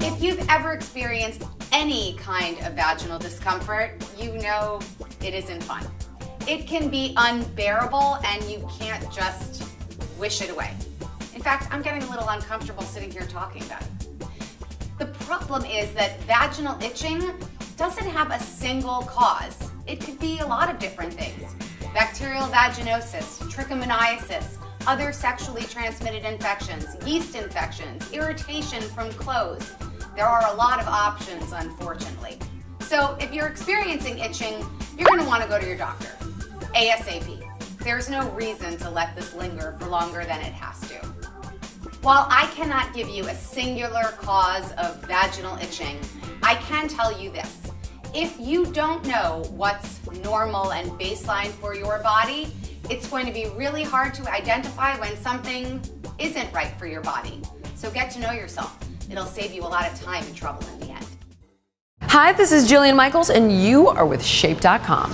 If you've ever experienced any kind of vaginal discomfort, you know it isn't fun. It can be unbearable and you can't just wish it away. In fact, I'm getting a little uncomfortable sitting here talking about it. The problem is that vaginal itching doesn't have a single cause. It could be a lot of different things. Bacterial vaginosis, trichomoniasis, other sexually transmitted infections, yeast infections, irritation from clothes. There are a lot of options, unfortunately. So if you're experiencing itching, you're gonna wanna go to your doctor, ASAP. There's no reason to let this linger for longer than it has to. While I cannot give you a singular cause of vaginal itching, I can tell you this. If you don't know what's normal and baseline for your body, it's going to be really hard to identify when something isn't right for your body. So get to know yourself. It'll save you a lot of time and trouble in the end. Hi, this is Jillian Michaels, and you are with Shape.com.